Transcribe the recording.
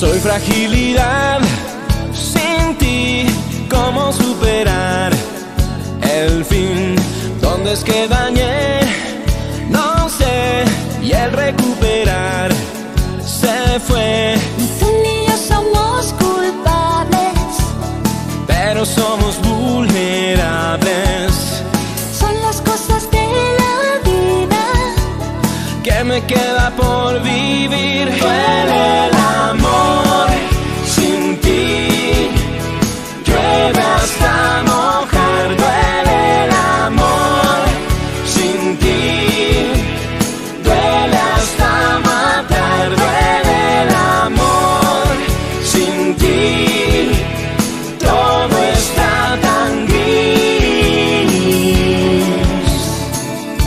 Soy fragilidad. Sin ti, ¿cómo superar el fin? ¿Dónde es que dañé? No sé. Y el recuperar se fue. Ni yo somos culpables. Pero somos vulnerables. Son las cosas de la vida. que me queda por vivir?